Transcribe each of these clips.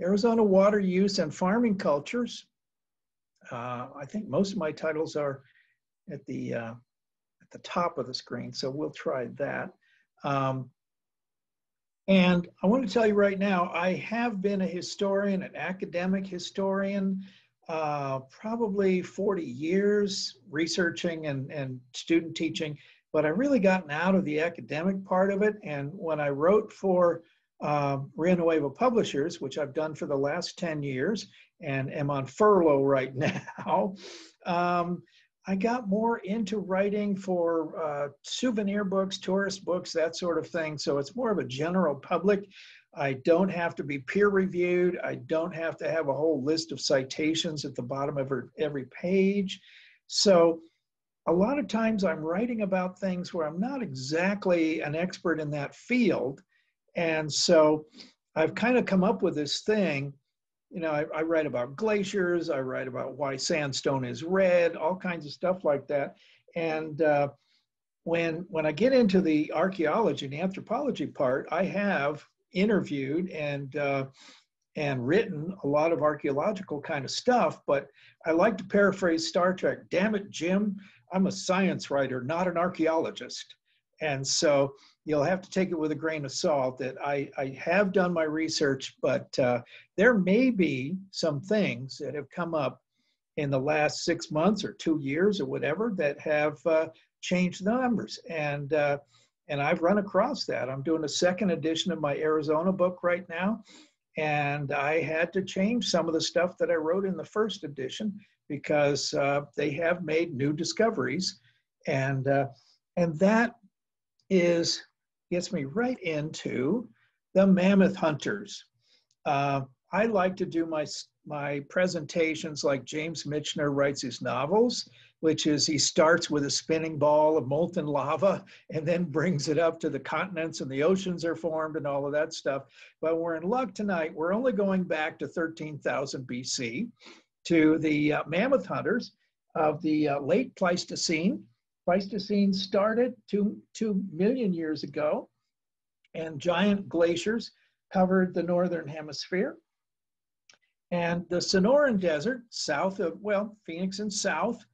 Arizona water use and farming cultures. Uh, I think most of my titles are at the uh, at the top of the screen, so we'll try that. Um, and I want to tell you right now, I have been a historian, an academic historian, uh, probably 40 years researching and, and student teaching, but I really gotten out of the academic part of it. And when I wrote for uh, Rio Nuevo Publishers, which I've done for the last 10 years and am on furlough right now, um, I got more into writing for uh, souvenir books, tourist books, that sort of thing. So it's more of a general public. I don't have to be peer reviewed. I don't have to have a whole list of citations at the bottom of every page. So a lot of times I'm writing about things where I'm not exactly an expert in that field. And so I've kind of come up with this thing you know, I, I, write about glaciers, I write about why sandstone is red, all kinds of stuff like that. And uh, when when I get into the archaeology and anthropology part, I have interviewed and uh, and written a lot of archaeological kind of stuff. But I like to paraphrase Star Trek. Damn it, Jim! I'm a science writer, not an archaeologist. And so you'll have to take it with a grain of salt that I, I have done my research, but uh, there may be some things that have come up in the last six months or two years or whatever that have uh, changed the numbers. And, uh, and I've run across that. I'm doing a second edition of my Arizona book right now. And I had to change some of the stuff that I wrote in the first edition because uh, they have made new discoveries. And, uh, and that is gets me right into the mammoth hunters. Uh, I like to do my my presentations like James Michener writes his novels, which is he starts with a spinning ball of molten lava and then brings it up to the continents and the oceans are formed and all of that stuff. But we're in luck tonight. We're only going back to 13,000 BC to the uh, mammoth hunters of the uh, late Pleistocene Pleistocene started two, two million years ago, and giant glaciers covered the northern hemisphere. And the Sonoran Desert, south of, well, Phoenix and south,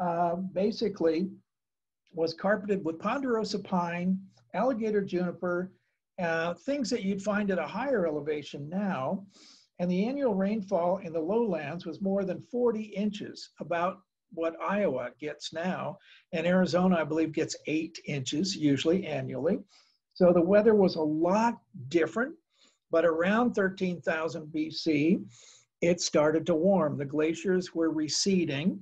uh, basically was carpeted with ponderosa pine, alligator juniper, uh, things that you'd find at a higher elevation now. And the annual rainfall in the lowlands was more than 40 inches, about what Iowa gets now. And Arizona, I believe, gets eight inches usually annually. So the weather was a lot different, but around 13,000 BC, it started to warm. The glaciers were receding.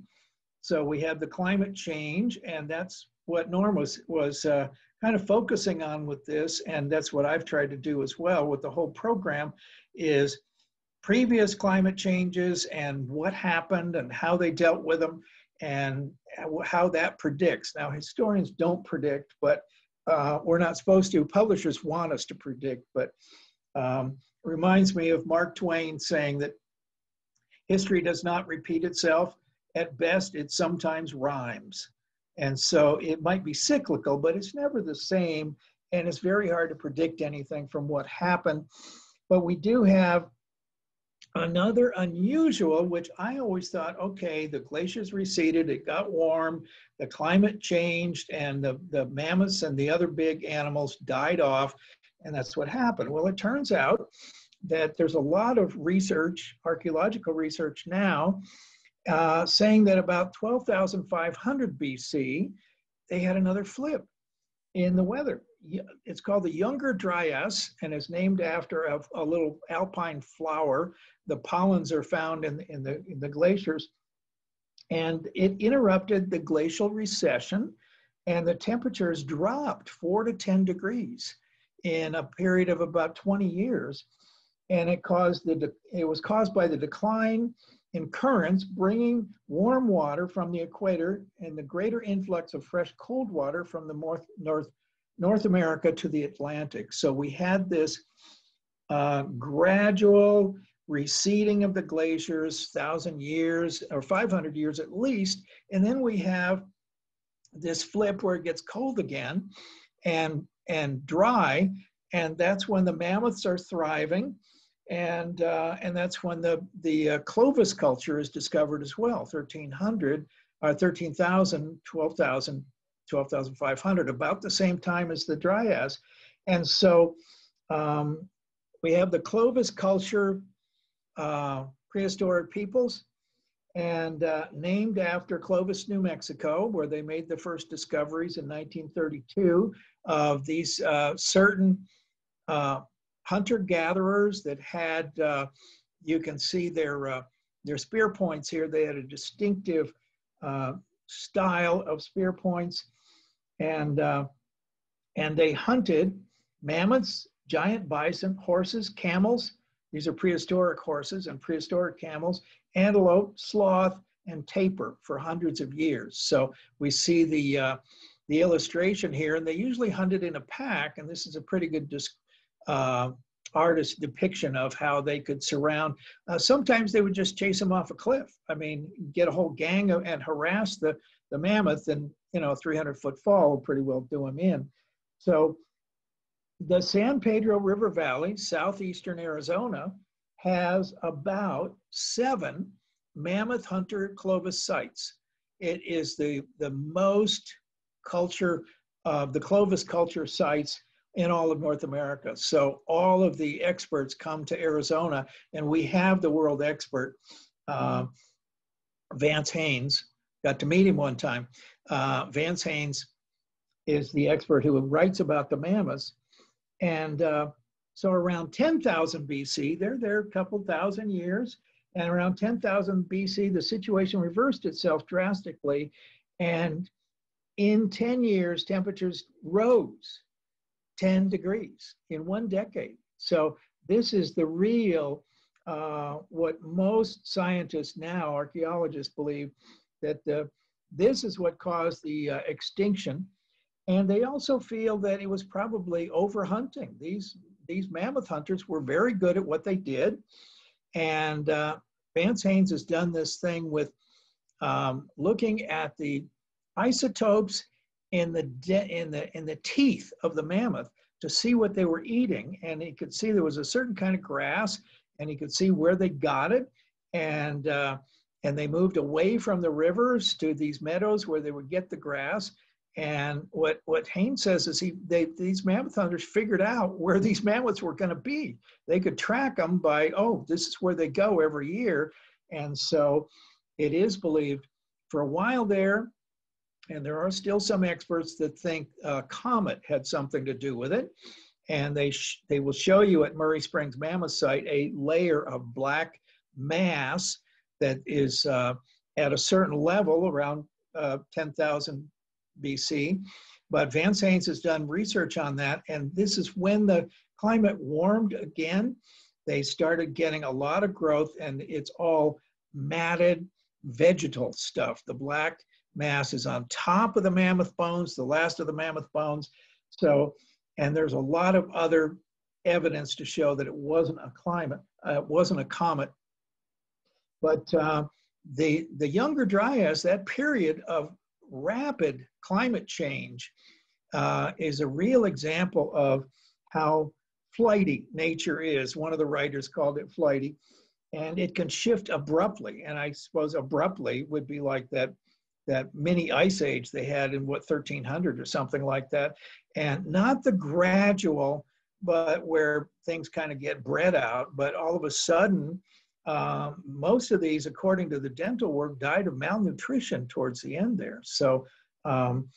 So we had the climate change, and that's what Norm was, was uh, kind of focusing on with this. And that's what I've tried to do as well with the whole program is previous climate changes and what happened and how they dealt with them and how that predicts. Now, historians don't predict, but uh, we're not supposed to. Publishers want us to predict, but um, reminds me of Mark Twain saying that history does not repeat itself. At best, it sometimes rhymes. And so it might be cyclical, but it's never the same. And it's very hard to predict anything from what happened. But we do have Another unusual, which I always thought, okay, the glaciers receded, it got warm, the climate changed, and the, the mammoths and the other big animals died off, and that's what happened. Well, it turns out that there's a lot of research, archaeological research now, uh, saying that about 12,500 BC, they had another flip in the weather it's called the Younger Dryas and is named after a, a, little alpine flower. The pollens are found in, in, the, in the glaciers. And it interrupted the glacial recession, and the temperatures dropped four to 10 degrees in a period of about 20 years. And it caused the, it was caused by the decline in currents bringing warm water from the equator and the greater influx of fresh cold water from the north, north North America to the Atlantic. So we had this uh, gradual receding of the glaciers, thousand years or 500 years at least, and then we have this flip where it gets cold again and and dry, and that's when the mammoths are thriving. And uh, and that's when the the uh, Clovis culture is discovered as well, 1300, uh, 13,000, 12,000, 12,500, about the same time as the Dryas, and so um, we have the Clovis culture, uh, prehistoric peoples, and uh, named after Clovis, New Mexico, where they made the first discoveries in 1932 of these uh, certain uh, hunter-gatherers that had, uh, you can see their, uh, their spear points here. They had a distinctive uh, style of spear points, and, and they hunted mammoths, giant bison, horses, camels, these are prehistoric horses and prehistoric camels, antelope, sloth, and tapir for hundreds of years. So we see the, uh, the illustration here, and they usually hunted in a pack, and this is a pretty good uh, artist depiction of how they could surround. Uh, sometimes they would just chase them off a cliff. I mean, get a whole gang of, and harass the, the mammoth, and you know, 300 foot fall will pretty well do them in. So the San Pedro River Valley, southeastern Arizona, has about seven mammoth hunter Clovis sites. It is the, the most culture, uh, the Clovis culture sites in all of North America. So all of the experts come to Arizona, and we have the world expert, uh, Vance Haynes. Got to meet him one time. Uh, Vance Haynes is the expert who writes about the mammoths. And uh, so around 10,000 BC, they're there a couple thousand years, and around 10,000 BC, the situation reversed itself drastically. And in 10 years, temperatures rose 10 degrees in one decade. So this is the real, uh, what most scientists now, archaeologists believe, that the, this is what caused the uh, extinction. And they also feel that it was probably overhunting. These these mammoth hunters were very good at what they did. And uh, Vance Haynes has done this thing with um, looking at the isotopes in the, in, the, in the teeth of the mammoth to see what they were eating. And he could see there was a certain kind of grass and he could see where they got it. And, uh, and they moved away from the rivers to these meadows where they would get the grass. And what, what Haynes says is he, they, these mammoth hunters figured out where these mammoths were going to be. They could track them by, oh, this is where they go every year. And so it is believed for a while there, and there are still some experts that think a comet had something to do with it. And they, they will show you at Murray Springs Mammoth Site a layer of black mass that is uh, at a certain level around uh, 10,000 BC. But Vance Haynes has done research on that, and this is when the climate warmed again. They started getting a lot of growth, and it's all matted vegetal stuff. The black mass is on top of the mammoth bones, the last of the mammoth bones. So, and there's a lot of other evidence to show that it wasn't a climate, uh, it wasn't a comet. But uh, the the younger Dryas, that period of rapid climate change uh, is a real example of how flighty nature is. One of the writers called it flighty, and it can shift abruptly. And I suppose abruptly would be like that that mini ice age they had in what 1300 or something like that, and not the gradual, but where things kind of get bred out. But all of a sudden, um, most of these, according to the dental work, died of malnutrition towards the end there. So um,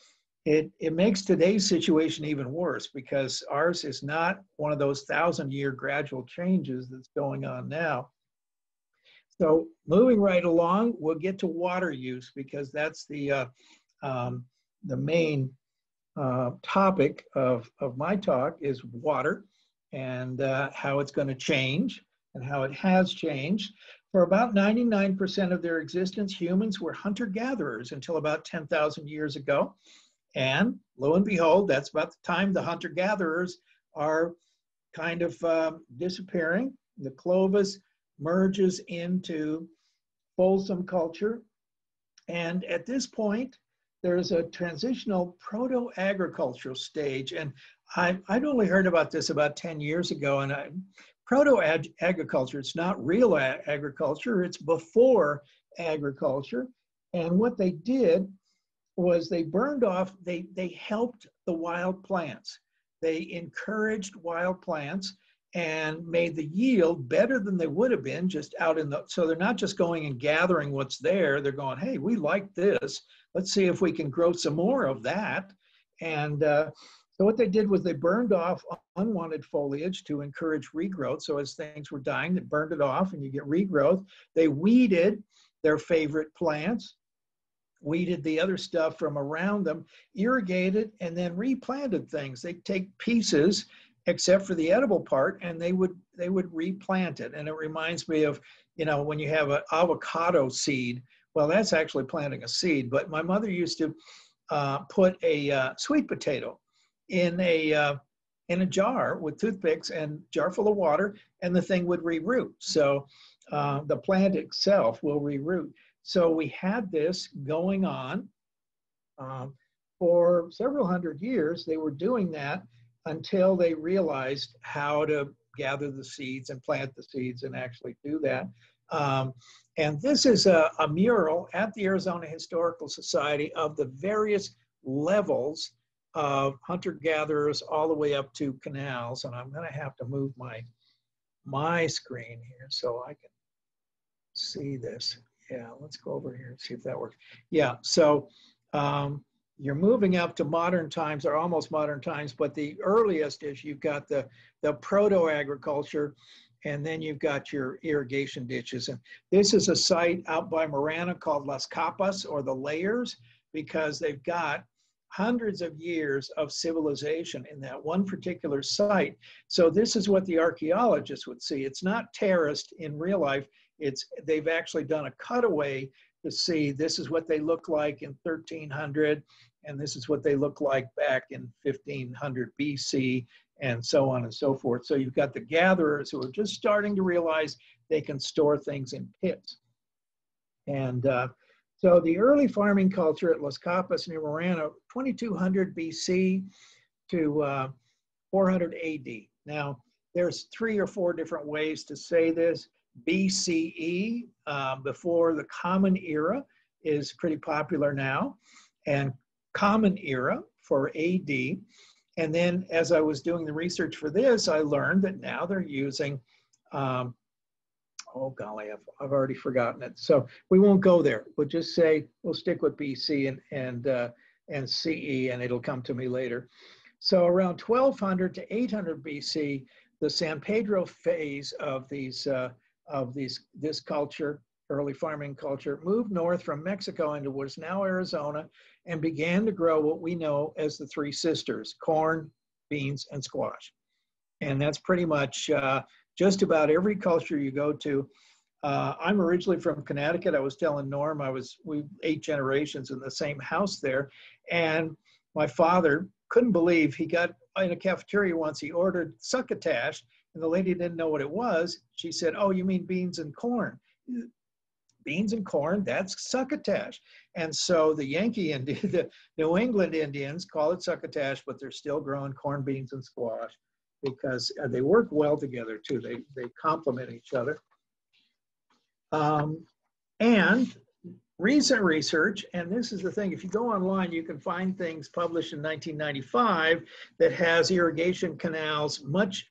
it, it makes today's situation even worse because ours is not one of those thousand year gradual changes that's going on now. So moving right along, we'll get to water use because that's the, uh, um, the main uh, topic of, of my talk is water and uh, how it's going to change and how it has changed. For about 99% of their existence, humans were hunter gatherers until about 10,000 years ago. And lo and behold, that's about the time the hunter gatherers are kind of uh, disappearing. The Clovis merges into Folsom culture. And at this point, there's a transitional proto-agricultural stage. And I, I'd only heard about this about 10 years ago, and I proto-agriculture. It's not real agriculture, it's before agriculture. And what they did was they burned off, they, they helped the wild plants. They encouraged wild plants and made the yield better than they would have been just out in the so they're not just going and gathering what's there. They're going hey we like this. Let's see if we can grow some more of that. And uh, so what they did was they burned off unwanted foliage to encourage regrowth. So as things were dying they burned it off and you get regrowth. They weeded their favorite plants weeded the other stuff from around them irrigated and then replanted things. They take pieces except for the edible part and they would they would replant it. And it reminds me of you know when you have an avocado seed well that's actually planting a seed but my mother used to uh, put a uh, sweet potato in a uh, in a jar with toothpicks and jar full of water and the thing would reroot. So uh, the plant itself will reroot. So we had this going on um, for several hundred years. They were doing that until they realized how to gather the seeds and plant the seeds and actually do that. Um, and this is a, a, mural at the Arizona Historical Society of the various levels of hunter-gatherers all the way up to canals. And I'm gonna have to move my, my screen here so I can see this. Yeah, let's go over here and see if that works. Yeah, so um, you're moving up to modern times or almost modern times, but the earliest is you've got the, the proto-agriculture and then you've got your irrigation ditches. And this is a site out by Marana called Las Capas or the Layers because they've got hundreds of years of civilization in that one particular site. So this is what the archaeologists would see. It's not terraced in real life. It's they've actually done a cutaway to see this is what they look like in 1300 and this is what they look like back in 1500 BC and so on and so forth. So you've got the gatherers who are just starting to realize they can store things in pits. And uh, so the early farming culture at Las Capas near Marana, 2200 BC to uh, 400 AD. Now, there's three or four different ways to say this. BCE, uh, before the Common Era, is pretty popular now. And Common Era for AD. And then as I was doing the research for this, I learned that now they're using, um, oh golly, I've, I've already forgotten it. So we won't go there. We'll just say, we'll stick with BC and, and, uh, and CE and it'll come to me later. So around 1200 to 800 BC, the San Pedro phase of these, uh, of these, this culture early farming culture, moved north from Mexico into what is now Arizona and began to grow what we know as the three sisters corn, beans, and squash. And that's pretty much uh, just about every culture you go to. Uh, I'm originally from Connecticut. I was telling Norm I was we eight generations in the same house there, and my father couldn't believe he got in a cafeteria once. He ordered succotash, and the lady didn't know what it was. She said, "Oh, you mean beans and corn?" beans and corn, that's succotash. And so the Yankee Indian, the New England Indians call it succotash, but they're still growing corn, beans, and squash because uh, they work well together too. They, they complement each other. Um, and recent research, and this is the thing, if you go online, you can find things published in 1995 that has irrigation canals much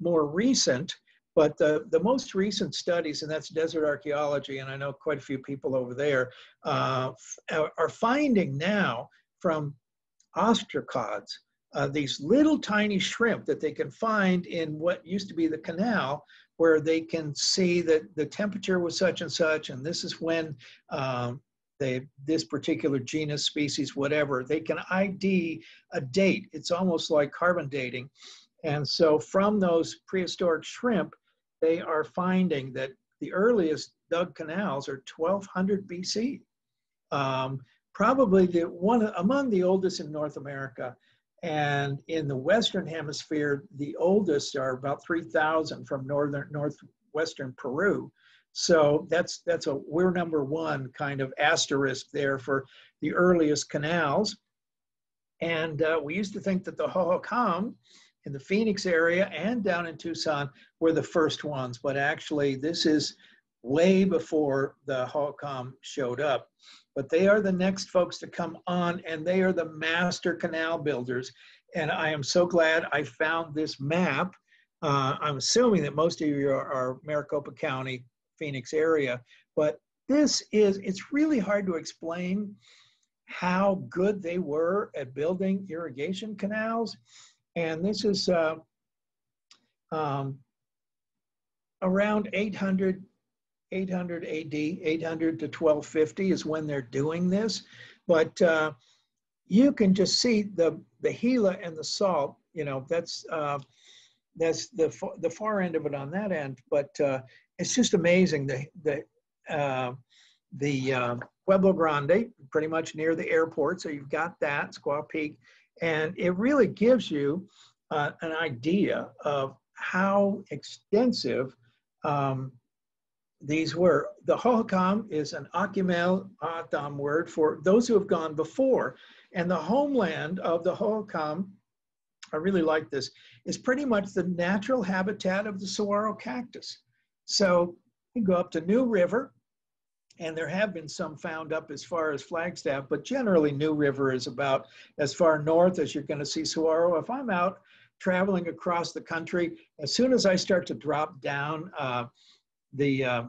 more recent but the, the most recent studies, and that's desert archaeology, and I know quite a few people over there, uh, are finding now from ostracods, uh, these little tiny shrimp that they can find in what used to be the canal, where they can see that the temperature was such and such, and this is when um, they, this particular genus, species, whatever, they can ID a date. It's almost like carbon dating. And so from those prehistoric shrimp, they are finding that the earliest dug canals are 1200 BC. Um, probably the one among the oldest in North America. And in the Western hemisphere, the oldest are about 3,000 from northern, northwestern Peru. So that's, that's a, we're number one kind of asterisk there for the earliest canals. And uh, we used to think that the Hohokam in the Phoenix area and down in Tucson were the first ones, but actually this is way before the Hohokam showed up. But they are the next folks to come on and they are the master canal builders. And I am so glad I found this map. Uh, I'm assuming that most of you are, are Maricopa County, Phoenix area, but this is, it's really hard to explain how good they were at building irrigation canals. And this is uh, um, around 800, 800 AD, 800 to 1250 is when they're doing this. But uh, you can just see the, the Gila and the salt, you know, that's, uh, that's the, the far end of it on that end. But uh, it's just amazing the, the, uh, the uh, Pueblo Grande, pretty much near the airport. So you've got that, Squaw Peak. And it really gives you uh, an idea of how extensive um, these were. The Hohokam is an Akimel O'odham word for those who have gone before. And the homeland of the Hohokam, I really like this, is pretty much the natural habitat of the saguaro cactus. So you go up to New River, and there have been some found up as far as Flagstaff, but generally New River is about as far north as you're going to see saguaro. If I'm out traveling across the country, as soon as I start to drop down uh, the uh,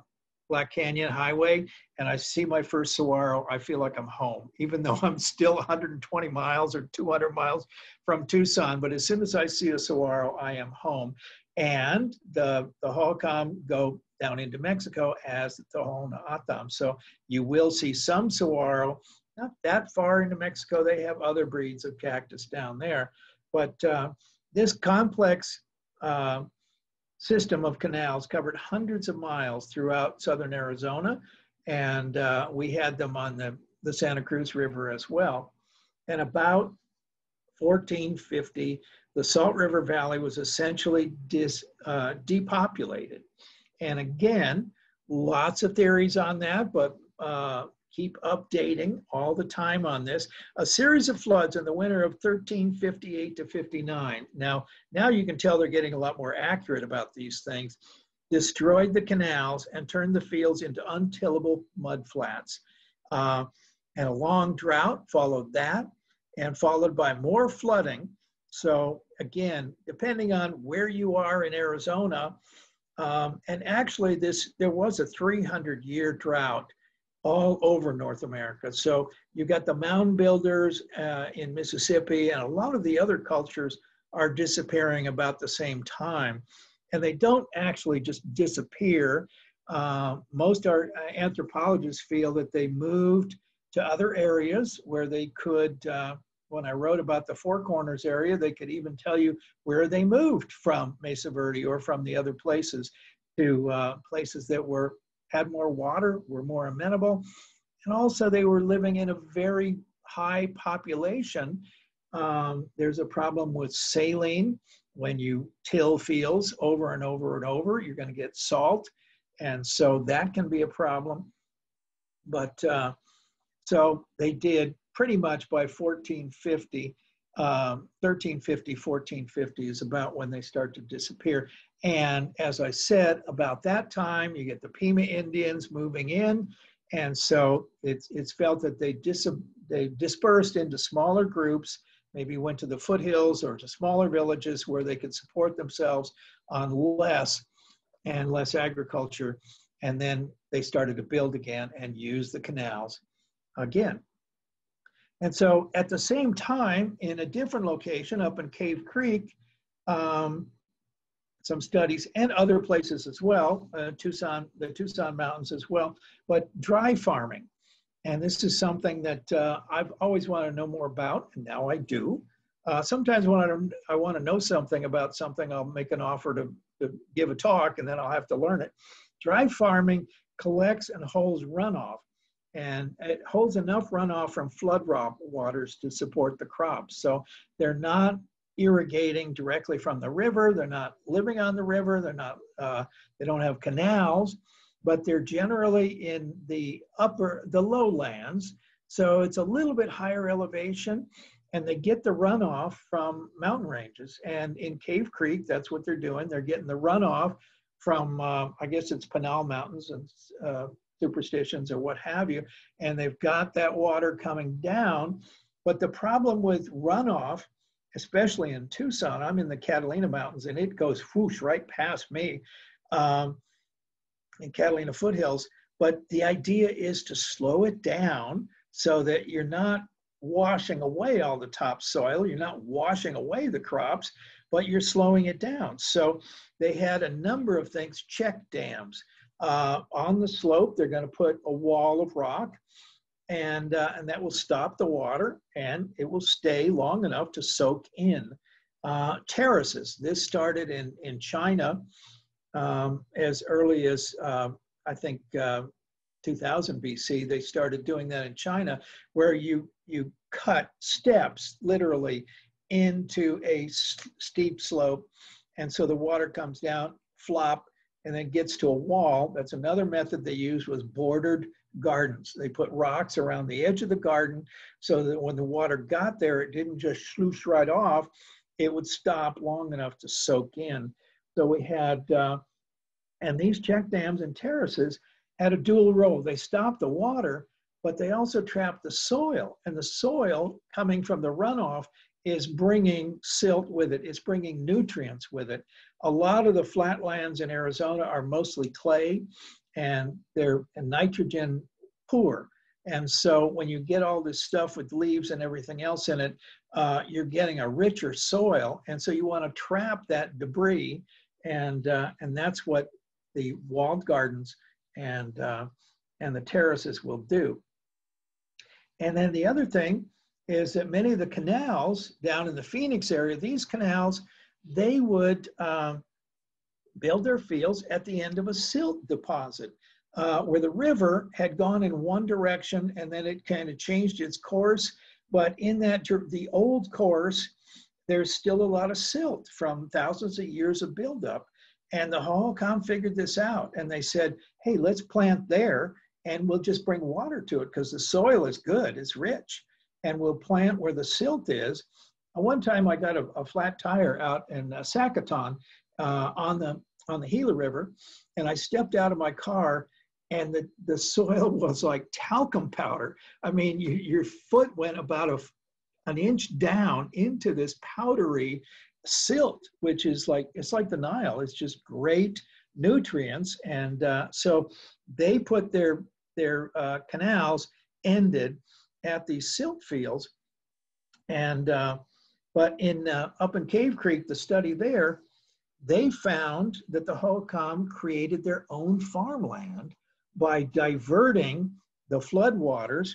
Black Canyon Highway and I see my first saguaro, I feel like I'm home, even though I'm still 120 miles or 200 miles from Tucson. But as soon as I see a saguaro, I am home. And the, the Hohokam go down into Mexico as the Tohono O'odham. So you will see some saguaro, not that far into Mexico. They have other breeds of cactus down there. But uh, this complex uh, system of canals covered hundreds of miles throughout southern Arizona. And uh, we had them on the, the Santa Cruz River as well. And about 1450, the Salt River Valley was essentially dis, uh, depopulated. And again, lots of theories on that, but uh, keep updating all the time on this. A series of floods in the winter of 1358 to 59. Now, now you can tell they're getting a lot more accurate about these things. Destroyed the canals and turned the fields into untillable mud flats. Uh, and a long drought followed that, and followed by more flooding. So again, depending on where you are in Arizona, um, and actually, this there was a 300 year drought all over North America. So you got the mound builders uh, in Mississippi, and a lot of the other cultures are disappearing about the same time. And they don't actually just disappear. Uh, most our uh, anthropologists feel that they moved to other areas where they could uh, when I wrote about the Four Corners area, they could even tell you where they moved from Mesa Verde or from the other places to uh, places that were had more water, were more amenable, and also they were living in a very high population. Um, there's a problem with saline. When you till fields over and over and over, you're going to get salt, and so that can be a problem. But uh, so they did pretty much by 1450, um, 1350, 1450 is about when they start to disappear. And as I said, about that time, you get the Pima Indians moving in. And so it's, it's felt that they, dis, they dispersed into smaller groups, maybe went to the foothills or to smaller villages where they could support themselves on less and less agriculture. And then they started to build again and use the canals again. And so at the same time, in a different location up in Cave Creek, um, some studies and other places as well, uh, Tucson, the Tucson Mountains as well, but dry farming. And this is something that uh, I've always wanted to know more about, and now I do. Uh, sometimes when I, I want to know something about something, I'll make an offer to, to give a talk, and then I'll have to learn it. Dry farming collects and holds runoff and it holds enough runoff from flood waters to support the crops. So they're not irrigating directly from the river. They're not living on the river. They're not. Uh, they don't have canals, but they're generally in the upper, the lowlands. So it's a little bit higher elevation, and they get the runoff from mountain ranges. And in Cave Creek, that's what they're doing. They're getting the runoff from, uh, I guess it's Pinal Mountains and uh, superstitions or what have you. And they've got that water coming down. But the problem with runoff, especially in Tucson, I'm in the Catalina Mountains and it goes whoosh right past me um, in Catalina foothills. But the idea is to slow it down so that you're not washing away all the topsoil, you're not washing away the crops, but you're slowing it down. So they had a number of things, check dams. Uh, on the slope, they're going to put a wall of rock, and, uh, and that will stop the water and it will stay long enough to soak in. Uh, terraces, this started in, in China um, as early as, uh, I think, uh, 2000 BC. They started doing that in China, where you, you cut steps literally into a steep slope. And so the water comes down, flop, and then gets to a wall. That's another method they used was bordered gardens. They put rocks around the edge of the garden so that when the water got there, it didn't just sluice right off. It would stop long enough to soak in. So we had, uh, and these check dams and terraces had a dual role. They stopped the water, but they also trapped the soil. And the soil coming from the runoff is bringing silt with it, it's bringing nutrients with it. A lot of the flatlands in Arizona are mostly clay and they're nitrogen poor. And so when you get all this stuff with leaves and everything else in it, uh, you're getting a richer soil. And so you want to trap that debris. And, uh, and that's what the walled gardens and, uh, and the terraces will do. And then the other thing is that many of the canals down in the Phoenix area, these canals, they would um, build their fields at the end of a silt deposit. Uh, where the river had gone in one direction and then it kind of changed its course. But in that, the old course, there's still a lot of silt from thousands of years of buildup. And the Hohokam figured this out and they said, hey, let's plant there and we'll just bring water to it because the soil is good, it's rich. And we'll plant where the silt is. One time I got a, a flat tire out in uh, Sacaton uh, on, the, on the Gila River and I stepped out of my car and the, the soil was like talcum powder. I mean, you, your foot went about a, an inch down into this powdery silt, which is like, it's like the Nile. It's just great nutrients. And uh, so they put their, their uh, canals ended at these silt fields. And, uh, but in, uh, up in Cave Creek, the study there, they found that the Hohokam created their own farmland by diverting the floodwaters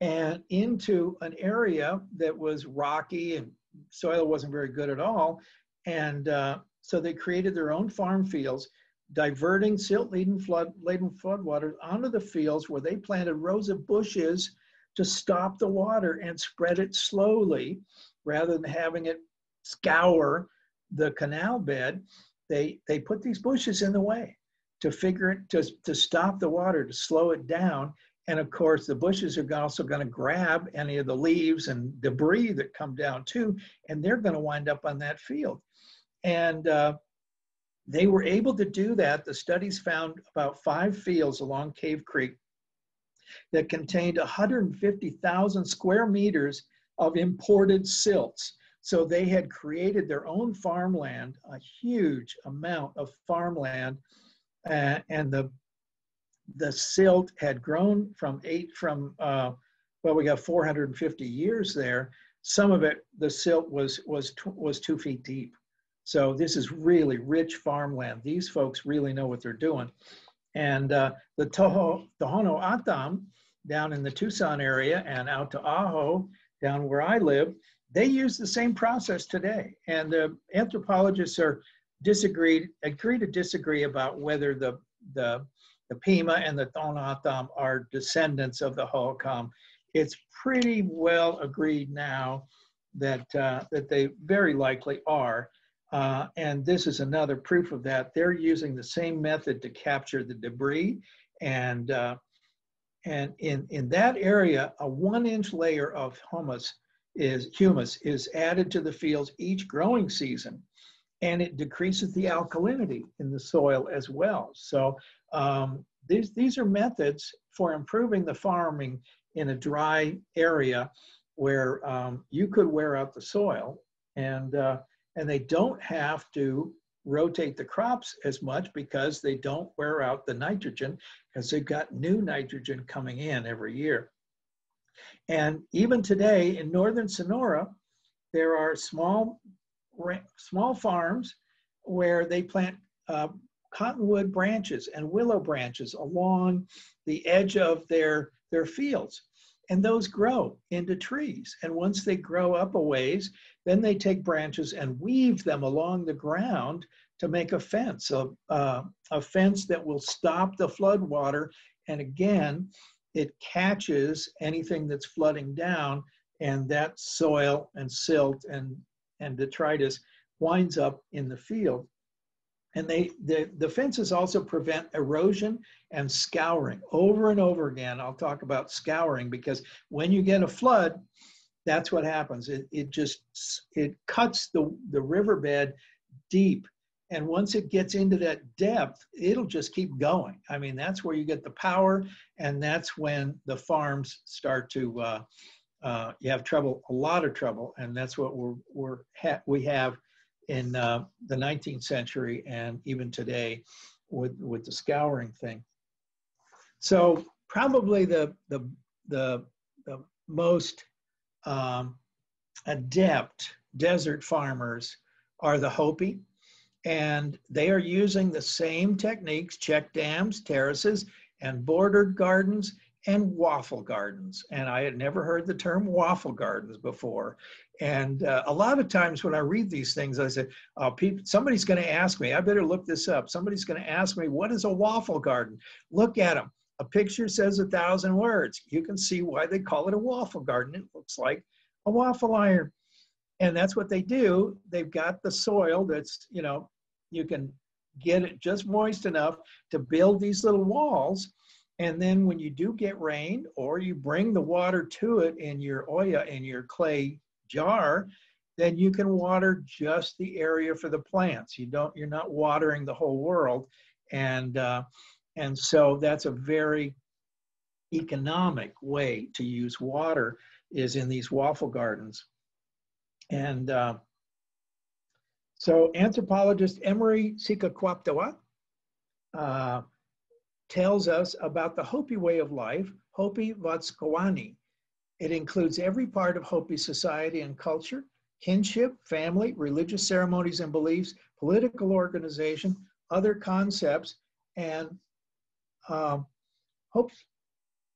and into an area that was rocky and soil wasn't very good at all. And uh, so they created their own farm fields, diverting silt-laden flood, laden floodwaters onto the fields where they planted rows of bushes to stop the water and spread it slowly rather than having it scour the canal bed. They, they put these bushes in the way to figure it, to, to stop the water, to slow it down. And of course, the bushes are also going to grab any of the leaves and debris that come down too, and they're going to wind up on that field. And uh, they were able to do that. The studies found about five fields along Cave Creek that contained 150,000 square meters of imported silts. So they had created their own farmland, a huge amount of farmland, uh, and the the silt had grown from eight from uh, well we got 450 years there. Some of it the silt was was was two feet deep. So this is really rich farmland. These folks really know what they're doing and uh, the toho Tohono O'odham down in the tucson area and out to ajo down where i live they use the same process today and the anthropologists are disagreed agree to disagree about whether the the the Pima and the Tohono O'odham are descendants of the Hohokam. It's pretty well agreed now that, uh, that they very likely are. Uh, and this is another proof of that. They're using the same method to capture the debris. And, uh, and in, in that area, a one inch layer of humus is humus is added to the fields each growing season and it decreases the alkalinity in the soil as well. So um, these, these are methods for improving the farming in a dry area where um, you could wear out the soil and, uh, and they don't have to rotate the crops as much because they don't wear out the nitrogen because they've got new nitrogen coming in every year. And even today in northern Sonora, there are small, small farms where they plant uh, cottonwood branches and willow branches along the edge of their, their fields. And those grow into trees. And once they grow up a ways, then they take branches and weave them along the ground to make a fence, a, uh, a fence that will stop the flood water. And again, it catches anything that's flooding down and that soil and silt and, and detritus winds up in the field. And they, the, the fences also prevent erosion and scouring over and over again. I'll talk about scouring because when you get a flood, that's what happens. It, it just, it cuts the, the riverbed deep and once it gets into that depth, it'll just keep going. I mean, that's where you get the power, and that's when the farms start to uh, uh, you have trouble, a lot of trouble, and that's what we're, we're ha we have in uh, the 19th century and even today with with the scouring thing. So probably the the the, the most um, adept desert farmers are the Hopi and they are using the same techniques, check dams, terraces, and bordered gardens and waffle gardens. And I had never heard the term waffle gardens before. And uh, a lot of times when I read these things, I say, oh, people, somebody's going to ask me, I better look this up. Somebody's going to ask me, what is a waffle garden? Look at them. A picture says a thousand words. You can see why they call it a waffle garden. It looks like a waffle iron and that's what they do they've got the soil that's you know you can get it just moist enough to build these little walls and then when you do get rain or you bring the water to it in your olla in your clay jar then you can water just the area for the plants. You don't you're not watering the whole world. And uh, and so that's a very economic way to use water is in these waffle gardens. And uh, so anthropologist Emory Sekaquaptewa uh, tells us about the Hopi way of life, Hopi Vatskawani. It includes every part of Hopi society and culture, kinship, family, religious ceremonies and beliefs, political organization, other concepts, and um, Hope's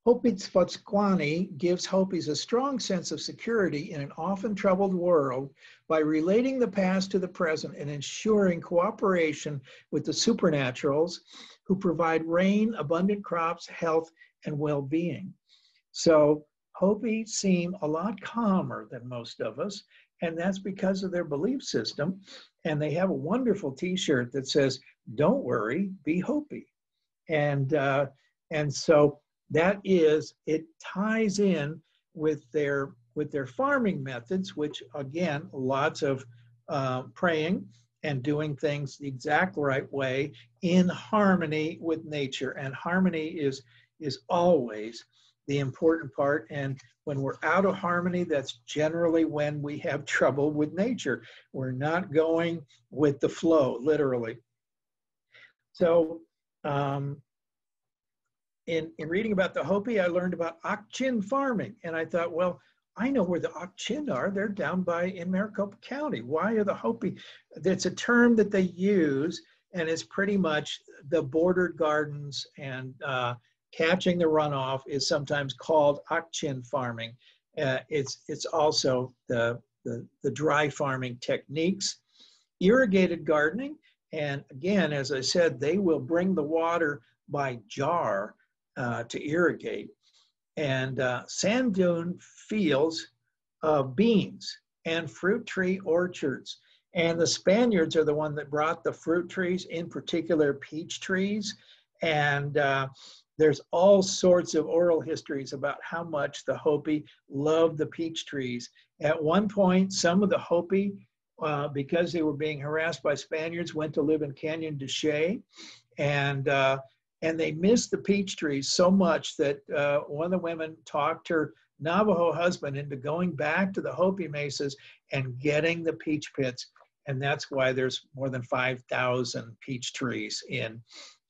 Hopitsvatskwani gives Hopis a strong sense of security in an often troubled world by relating the past to the present and ensuring cooperation with the supernaturals who provide rain, abundant crops, health, and well-being. So Hopi seem a lot calmer than most of us, and that's because of their belief system. And they have a wonderful T-shirt that says, "Don't worry, be Hopi," and uh, and so that is, it ties in with their with their farming methods, which again, lots of uh, praying and doing things the exact right way in harmony with nature. And harmony is is always the important part. And when we're out of harmony, that's generally when we have trouble with nature. We're not going with the flow, literally. So um, in, in reading about the Hopi, I learned about Ak-Chin farming. And I thought, well, I know where the Ak-Chin are. They're down by in Maricopa County. Why are the Hopi? That's a term that they use, and it's pretty much the bordered gardens and uh, catching the runoff is sometimes called Ak-Chin farming. Uh, it's, it's also the, the, the dry farming techniques. Irrigated gardening, and again, as I said, they will bring the water by jar uh, to irrigate, and uh, sand dune fields of beans and fruit tree orchards. And the Spaniards are the one that brought the fruit trees, in particular peach trees. And uh, there's all sorts of oral histories about how much the Hopi loved the peach trees. At one point, some of the Hopi, uh, because they were being harassed by Spaniards, went to live in Canyon de Chelly, and uh, and they missed the peach trees so much that uh, one of the women talked her Navajo husband into going back to the Hopi mesas and getting the peach pits, and that's why there's more than 5,000 peach trees in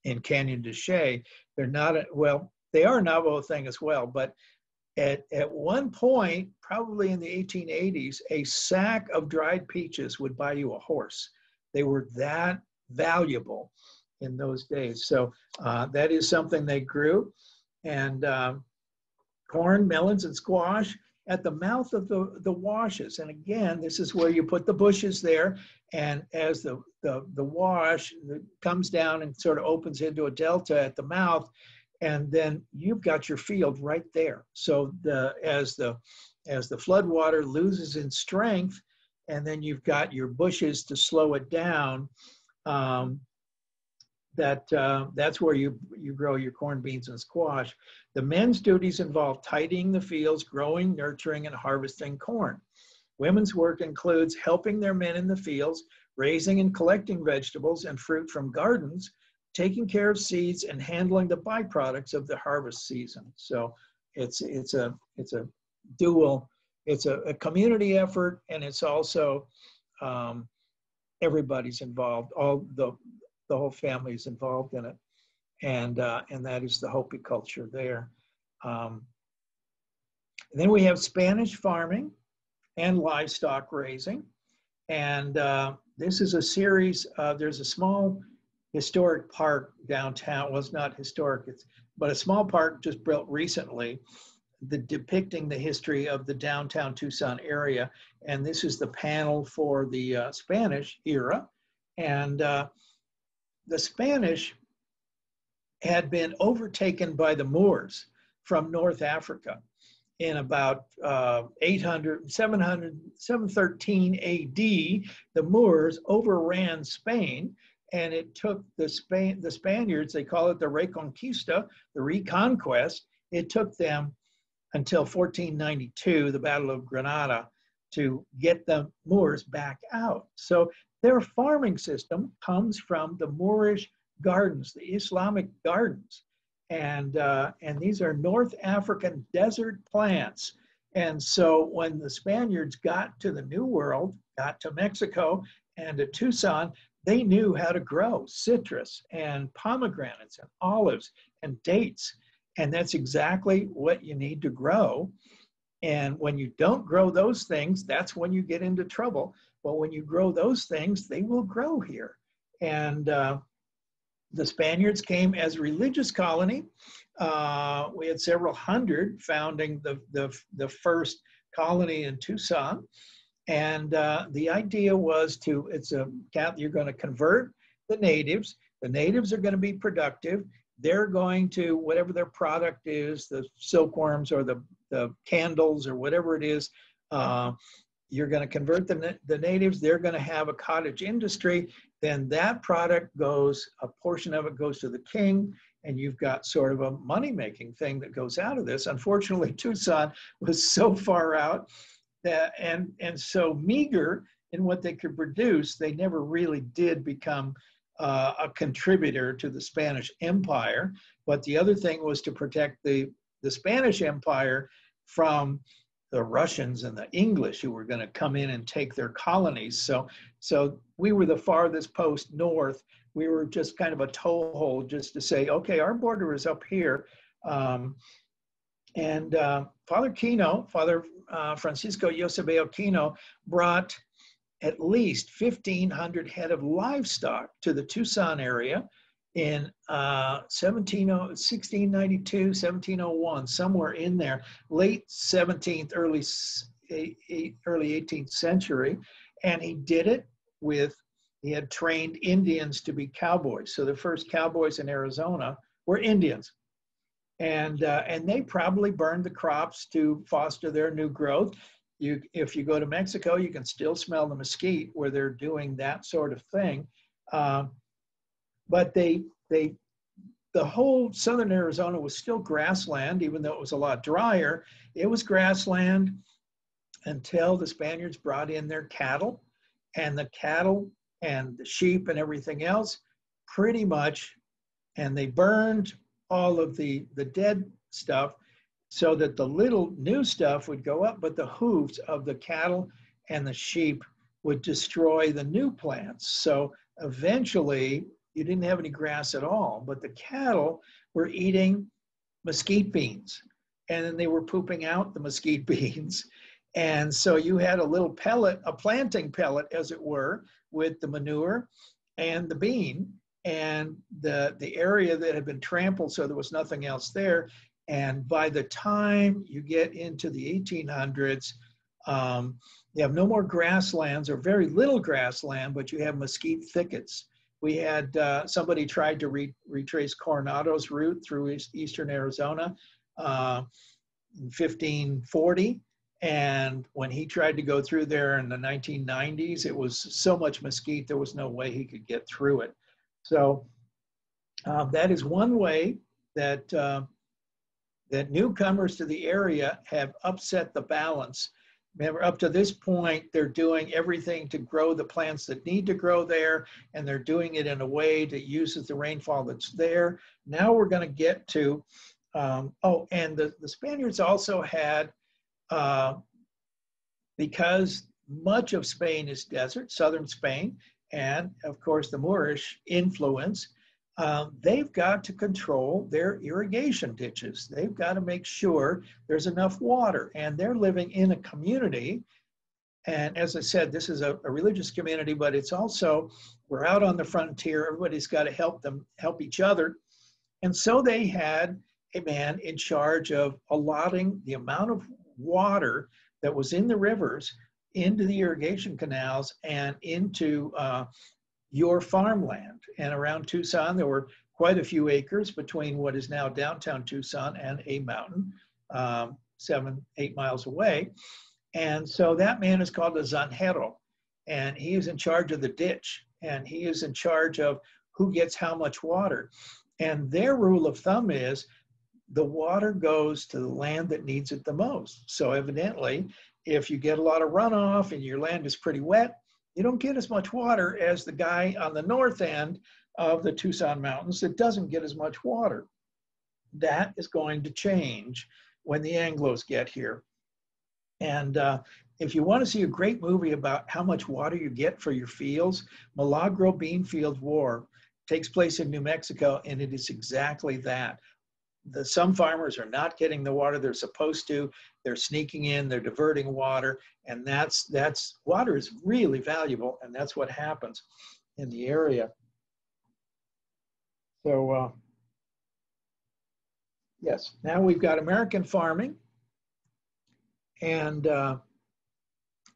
in Canyon de Chelly. They're not a, well, they are a Navajo thing as well, but at, at one point, probably in the 1880s, a sack of dried peaches would buy you a horse. They were that valuable in those days. So uh, that is something they grew. And um, corn, melons, and squash at the mouth of the, the washes. And again, this is where you put the bushes there. And as the, the, the wash comes down and sort of opens into a delta at the mouth, and then you've got your field right there. So the, as the as the flood water loses in strength, and then you've got your bushes to slow it down, um, that uh, that's where you you grow your corn, beans, and squash. The men's duties involve tidying the fields, growing, nurturing, and harvesting corn. Women's work includes helping their men in the fields, raising and collecting vegetables and fruit from gardens, taking care of seeds, and handling the byproducts of the harvest season. So it's it's a it's a dual. It's a, a community effort, and it's also um, everybody's involved. All the the whole family is involved in it, and uh, and that is the Hopi culture there. Um, then we have Spanish farming and livestock raising, and uh, this is a series. Uh, there's a small historic park downtown. Well, it's not historic, it's but a small park just built recently the depicting the history of the downtown Tucson area. And this is the panel for the uh, Spanish era. And uh, the Spanish had been overtaken by the Moors from North Africa in about uh, 800, 700, 713 AD. The Moors overran Spain and it took the Spain, the Spaniards, they call it the Reconquista, the reconquest. It took them until 1492, the Battle of Granada, to get the Moors back out. So their farming system comes from the Moorish gardens, the Islamic gardens. And, uh, and these are North African desert plants. And so when the Spaniards got to the New World, got to Mexico and to Tucson, they knew how to grow citrus and pomegranates and olives and dates. And that's exactly what you need to grow. And when you don't grow those things, that's when you get into trouble well, when you grow those things, they will grow here. And uh, the Spaniards came as a religious colony. Uh, we had several hundred founding the, the, the first colony in Tucson. And uh, the idea was to, it's a, you're going to convert the natives. The natives are going to be productive. They're going to, whatever their product is, the silkworms or the, the candles or whatever it is, uh, you're going to convert the, the natives, they're going to have a cottage industry, then that product goes, a portion of it goes to the king, and you've got sort of a money making thing that goes out of this. Unfortunately, Tucson was so far out that, and, and so meager in what they could produce, they never really did become uh, a contributor to the Spanish Empire. But the other thing was to protect the, the Spanish Empire from the Russians and the English who were going to come in and take their colonies. So, so we were the farthest post north. We were just kind of a toehold just to say, okay, our border is up here. Um, and uh, Father Kino, Father uh, Francisco Eusebio Kino, brought at least 1,500 head of livestock to the Tucson area in uh, 1692, 1701, somewhere in there, late 17th, early, early 18th century. And he did it with, he had trained Indians to be cowboys. So the first cowboys in Arizona were Indians. And, uh, and they probably burned the crops to foster their new growth. You, if you go to Mexico, you can still smell the mesquite where they're doing that sort of thing. Uh, but they they the whole southern Arizona was still grassland, even though it was a lot drier. It was grassland until the Spaniards brought in their cattle, and the cattle and the sheep and everything else pretty much, and they burned all of the, the dead stuff so that the little new stuff would go up, but the hooves of the cattle and the sheep would destroy the new plants. So eventually, you didn't have any grass at all, but the cattle were eating mesquite beans and then they were pooping out the mesquite beans. And so you had a little pellet, a planting pellet, as it were, with the manure and the bean and the, the area that had been trampled so there was nothing else there and by the time you get into the 1800s, um, you have no more grasslands or very little grassland, but you have mesquite thickets. We had uh, somebody tried to re retrace Coronado's route through east, eastern Arizona uh, in 1540. And when he tried to go through there in the 1990s, it was so much mesquite, there was no way he could get through it. So uh, that is one way that uh, that newcomers to the area have upset the balance. Remember, up to this point, they're doing everything to grow the plants that need to grow there, and they're doing it in a way that uses the rainfall that's there. Now we're going to get to, um, oh, and the, the Spaniards also had, uh, because much of Spain is desert, southern Spain, and of course the Moorish influence, um, they've got to control their irrigation ditches. They've got to make sure there's enough water. And they're living in a community. And as I said, this is a, a religious community, but it's also, we're out on the frontier. Everybody's got to help them, help each other. And so they had a man in charge of allotting the amount of water that was in the rivers into the irrigation canals and into uh, your farmland. And around Tucson, there were quite a few acres between what is now downtown Tucson and a mountain, um, seven, eight miles away. And so that man is called a zanjero, and he is in charge of the ditch, and he is in charge of who gets how much water. And their rule of thumb is the water goes to the land that needs it the most. So evidently, if you get a lot of runoff and your land is pretty wet, you don't get as much water as the guy on the north end of the Tucson Mountains that doesn't get as much water. That is going to change when the Anglos get here. And uh, if you want to see a great movie about how much water you get for your fields, Milagro Beanfield War takes place in New Mexico, and it is exactly that the some farmers are not getting the water they're supposed to. They're sneaking in they're diverting water and that's that's water is really valuable and that's what happens in the area. So uh, yes now we've got american farming and uh,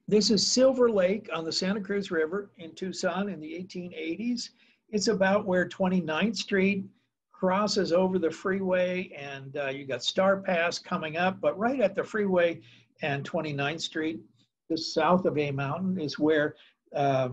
this is silver lake on the santa cruz river in tucson in the 1880s it's about where 29th street crosses over the freeway and uh, you got Starr Pass coming up, but right at the freeway and 29th Street, just south of A Mountain, is where uh,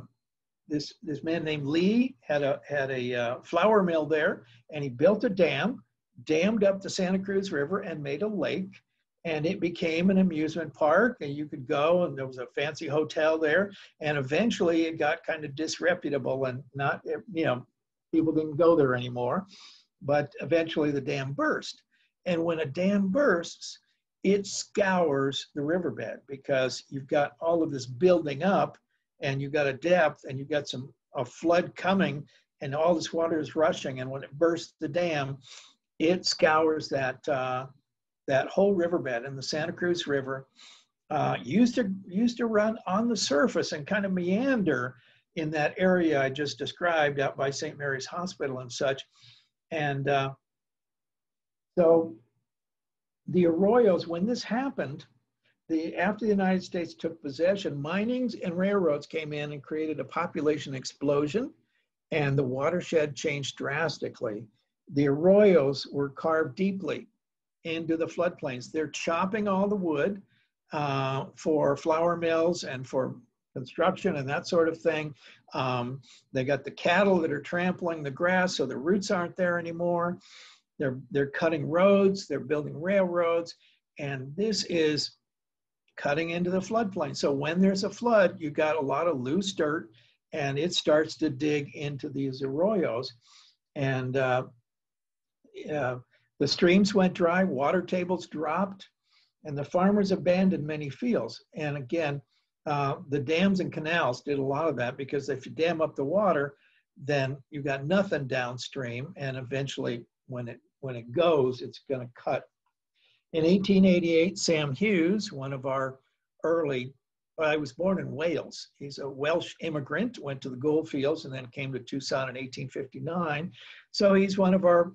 this this man named Lee had a had a uh, flour mill there, and he built a dam, dammed up the Santa Cruz River, and made a lake. And it became an amusement park, and you could go, and there was a fancy hotel there. And eventually, it got kind of disreputable, and not you know people didn't go there anymore but eventually the dam burst. And when a dam bursts, it scours the riverbed because you've got all of this building up and you've got a depth and you've got some a flood coming and all this water is rushing. And when it bursts the dam it scours that uh, that whole riverbed. And the santa cruz river uh, used to used to run on the surface and kind of meander in that area i just described out by st mary's hospital and such and uh, so the arroyos, when this happened, the, after the United States took possession, minings and railroads came in and created a population explosion, and the watershed changed drastically. The arroyos were carved deeply into the floodplains. They're chopping all the wood uh, for flour mills and for construction and that sort of thing. Um, they got the cattle that are trampling the grass, so the roots aren't there anymore. They're, they're cutting roads, they're building railroads, and this is cutting into the floodplain. So when there's a flood, you got a lot of loose dirt and it starts to dig into these arroyos. And uh, uh, the streams went dry, water tables dropped, and the farmers abandoned many fields. And again, uh, the dams and canals did a lot of that because if you dam up the water, then you've got nothing downstream, and eventually, when it when it goes, it's going to cut. In 1888, Sam Hughes, one of our early, well, I was born in Wales. He's a Welsh immigrant, went to the gold fields, and then came to Tucson in 1859. So he's one of our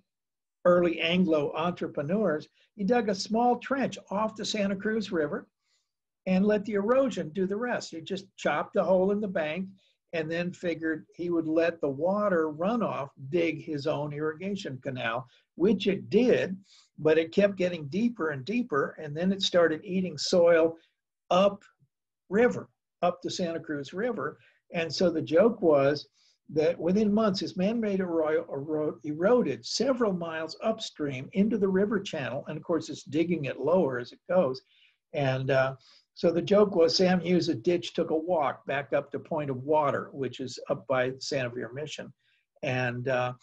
early Anglo entrepreneurs. He dug a small trench off the Santa Cruz River and let the erosion do the rest. He just chopped a hole in the bank and then figured he would let the water runoff dig his own irrigation canal, which it did, but it kept getting deeper and deeper, and then it started eating soil up river, up the Santa Cruz River. And so the joke was that within months, this man-made arroyo eroded several miles upstream into the river channel, and of course, it's digging it lower as it goes. And uh, so the joke was Sam Hughes, a ditch, took a walk back up to Point of Water, which is up by Santa Fe Mission. And uh,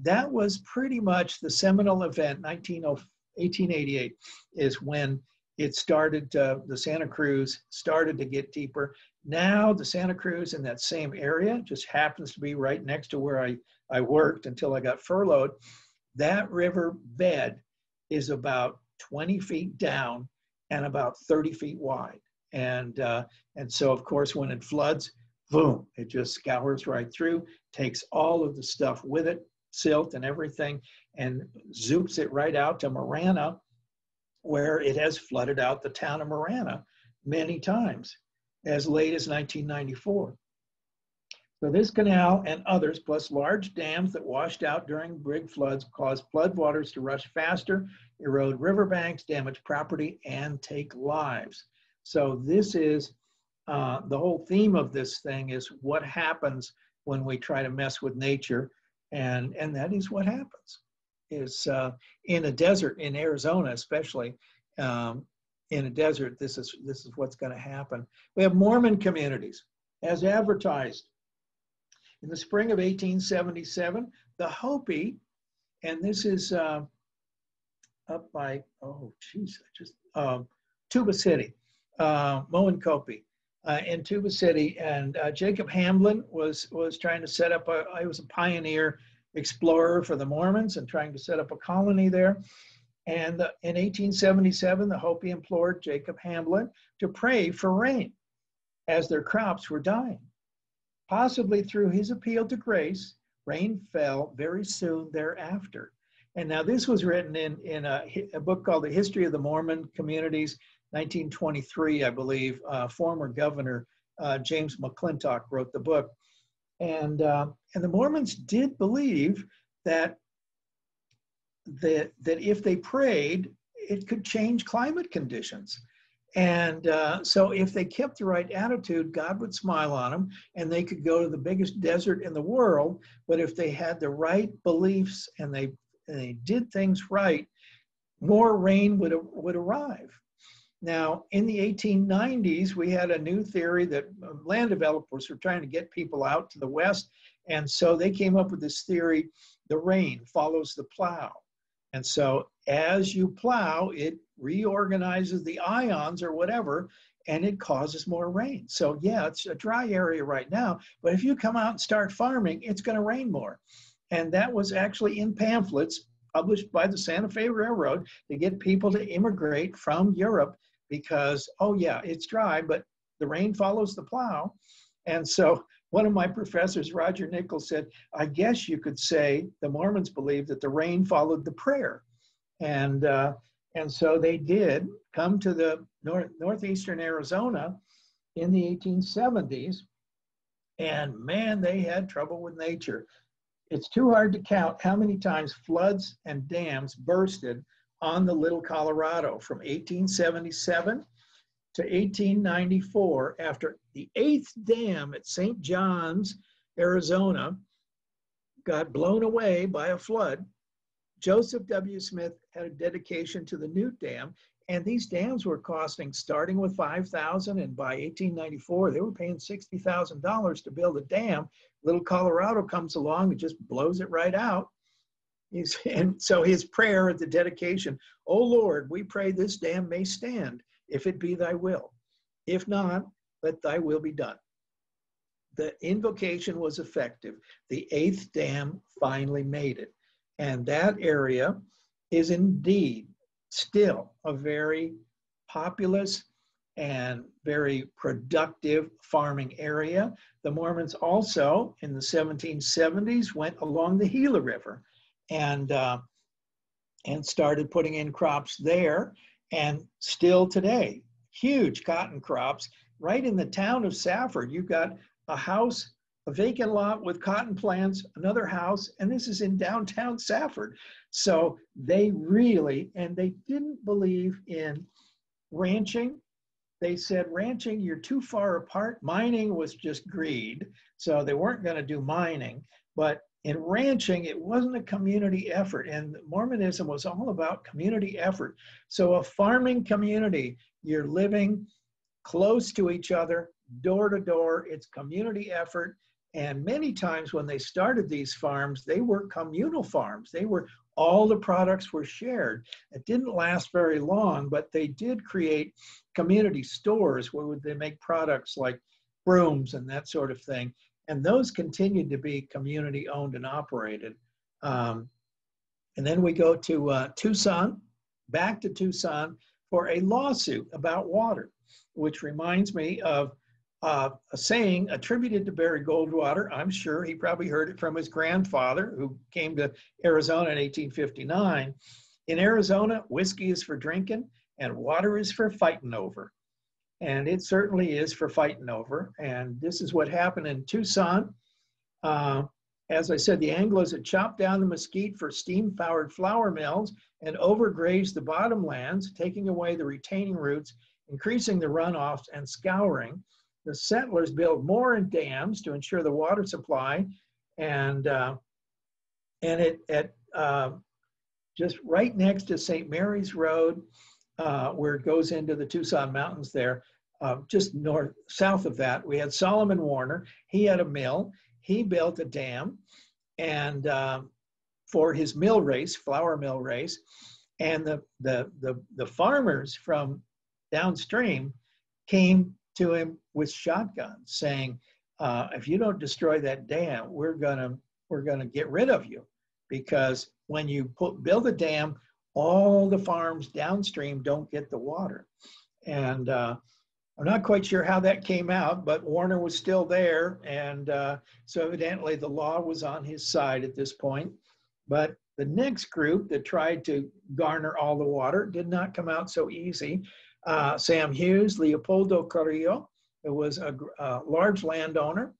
that was pretty much the seminal event, 1888, is when it started, the Santa Cruz started to get deeper. Now the Santa Cruz in that same area just happens to be right next to where I, I worked until I got furloughed. That river bed is about 20 feet down and about 30 feet wide. And, uh, and so, of course, when it floods, boom, it just scours right through, takes all of the stuff with it, silt and everything, and zoops it right out to Marana, where it has flooded out the town of Marana many times, as late as 1994. So this canal and others, plus large dams that washed out during big floods, caused floodwaters to rush faster erode riverbanks, damage property, and take lives. So this is uh, the whole theme of this thing is what happens when we try to mess with nature, and and that is what happens. Is uh, in a desert in Arizona, especially um, in a desert, this is this is what's going to happen. We have Mormon communities, as advertised in the spring of 1877. The Hopi, and this is uh, up by, oh, geez, I just, um, Tuba City, uh, Moenkopi uh, in Tuba City. And uh, Jacob Hamblin was, was trying to set up, a, I was a pioneer explorer for the Mormons and trying to set up a colony there. And uh, in 1877, the Hopi implored Jacob Hamblin to pray for rain as their crops were dying. Possibly through his appeal to grace, rain fell very soon thereafter. And now this was written in, in a, a book called The History of the Mormon Communities, 1923, I believe. Uh, former governor uh, James McClintock wrote the book. And, uh, and the Mormons did believe that, that, that if they prayed, it could change climate conditions. And uh, so, if they kept the right attitude, God would smile on them and they could go to the biggest desert in the world. But if they had the right beliefs and they and they did things right, more rain would, would arrive. Now, in the 1890s, we had a new theory that uh, land developers were trying to get people out to the west. And so they came up with this theory the rain follows the plow. And so as you plow, it reorganizes the ions or whatever, and it causes more rain. So, yeah, it's a dry area right now, but if you come out and start farming, it's going to rain more. And that was actually in pamphlets published by the Santa Fe Railroad to get people to immigrate from Europe because, oh, yeah, it's dry, but the rain follows the plow. And so one of my professors, Roger Nichols, said, I guess you could say the Mormons believe that the rain followed the prayer. And, uh, and so they did come to the north, northeastern Arizona in the 1870s. And man, they had trouble with nature. It's too hard to count how many times floods and dams bursted on the Little Colorado from 1877 to 1894, after the eighth dam at St. John's, Arizona, got blown away by a flood, Joseph W. Smith had a dedication to the Newt Dam, and these dams were costing, starting with 5000 and by 1894, they were paying $60,000 to build a dam. Little Colorado comes along and just blows it right out. He's, and so his prayer at the dedication, Oh Lord, we pray this dam may stand, if it be thy will. If not, let thy will be done. The invocation was effective. The eighth dam finally made it. And that area is indeed still a very populous and very productive farming area. The Mormons also, in the 1770s, went along the Gila River and, uh, and started putting in crops there. And still today, huge cotton crops. Right in the town of Safford, you've got a house a vacant lot with cotton plants, another house, and this is in downtown Safford. So they really, and they didn't believe in ranching. They said, ranching, you're too far apart. Mining was just greed. So they weren't going to do mining. But in ranching, it wasn't a community effort. And Mormonism was all about community effort. So a farming community, you're living close to each other, door to door. It's community effort. And many times when they started these farms, they were communal farms. They were all the products were shared. It didn't last very long, but they did create community stores where they make products like brooms and that sort of thing. And those continued to be community owned and operated. Um, and then we go to uh, Tucson, back to Tucson for a lawsuit about water, which reminds me of uh, a saying attributed to Barry Goldwater. I'm sure he probably heard it from his grandfather who came to Arizona in 1859. In Arizona, whiskey is for drinking and water is for fighting over. And it certainly is for fighting over. And this is what happened in Tucson. Uh, as I said, the Anglos had chopped down the mesquite for steam powered flour mills and overgrazed the bottomlands, taking away the retaining roots, increasing the runoffs, and scouring the settlers built more dams to ensure the water supply, and uh, and it at uh, just right next to St. Mary's Road, uh, where it goes into the Tucson Mountains. There, uh, just north south of that, we had Solomon Warner. He had a mill. He built a dam, and um, for his mill race, flour mill race, and the the the, the farmers from downstream came to him with shotguns, saying, uh, "If you don't destroy that dam, we're gonna we're gonna get rid of you," because when you put build a dam, all the farms downstream don't get the water, and uh, I'm not quite sure how that came out, but Warner was still there, and uh, so evidently the law was on his side at this point. But the next group that tried to garner all the water did not come out so easy uh, Sam Hughes, Leopoldo Carrillo, who was a, a large landowner,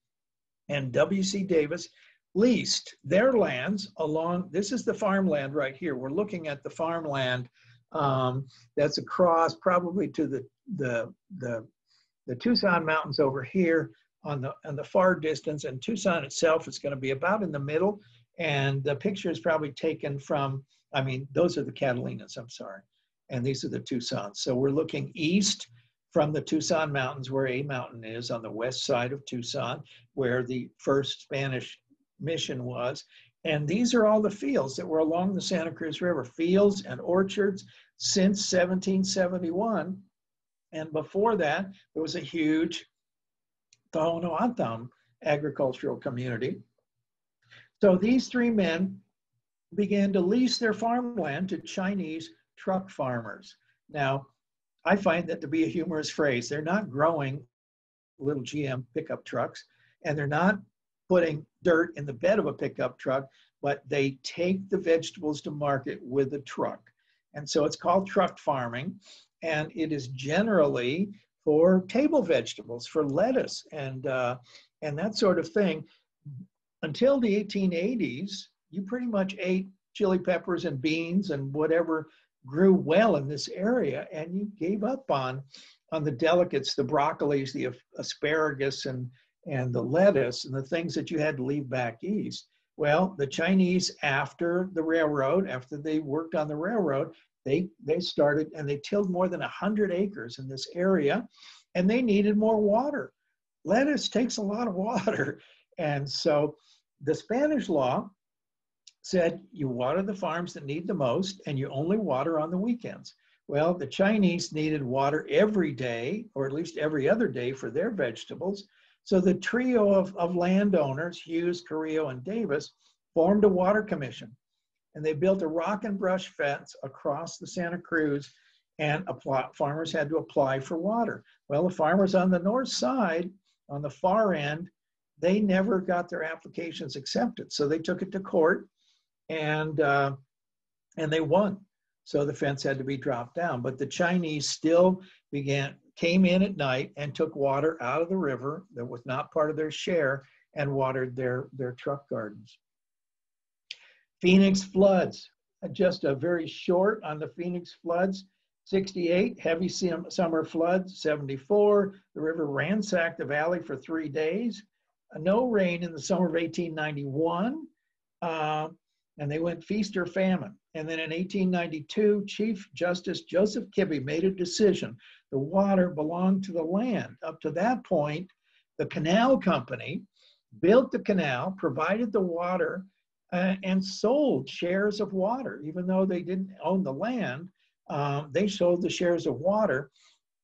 and W.C. Davis leased their lands along. This is the farmland right here. We're looking at the farmland um, that's across probably to the, the, the, the Tucson Mountains over here on the, on the far distance. And Tucson itself is going to be about in the middle. And the picture is probably taken from, I mean, those are the Catalinas, I'm sorry and these are the Tucsons. So we're looking east from the Tucson Mountains, where A Mountain is on the west side of Tucson, where the first Spanish mission was. And these are all the fields that were along the Santa Cruz River, fields and orchards since 1771. And before that, there was a huge Tohono agricultural community. So these three men began to lease their farmland to Chinese truck farmers. Now, I find that to be a humorous phrase. They're not growing little GM pickup trucks and they're not putting dirt in the bed of a pickup truck, but they take the vegetables to market with a truck. And so it's called truck farming. And it is generally for table vegetables, for lettuce and, uh, and that sort of thing. Until the 1880s, you pretty much ate chili peppers and beans and whatever grew well in this area and you gave up on on the delicates, the broccolis, the asparagus, and and the lettuce, and the things that you had to leave back east. Well, the Chinese, after the railroad, after they worked on the railroad, they they started and they tilled more than 100 acres in this area and they needed more water. Lettuce takes a lot of water. And so the spanish law said you water the farms that need the most and you only water on the weekends. Well the chinese needed water every day or at least every other day for their vegetables. So the trio of, of landowners hughes carrillo and davis formed a water commission and they built a rock and brush fence across the Santa Cruz and apply, farmers had to apply for water. Well, the farmers on the north side, on the far end, they never got their applications accepted. So they took it to court and, uh, and they won. So the fence had to be dropped down. But the Chinese still began, came in at night and took water out of the river that was not part of their share and watered their, their truck gardens. Phoenix floods, just a very short on the Phoenix floods. 68, heavy summer floods. 74, the river ransacked the valley for three days. Uh, no rain in the summer of 1891, uh, and they went feast or famine. And then in 1892, Chief Justice Joseph Kibbey made a decision. The water belonged to the land. Up to that point, the canal company built the canal, provided the water, uh, and sold shares of water, even though they didn't own the land. Um, they sold the shares of water,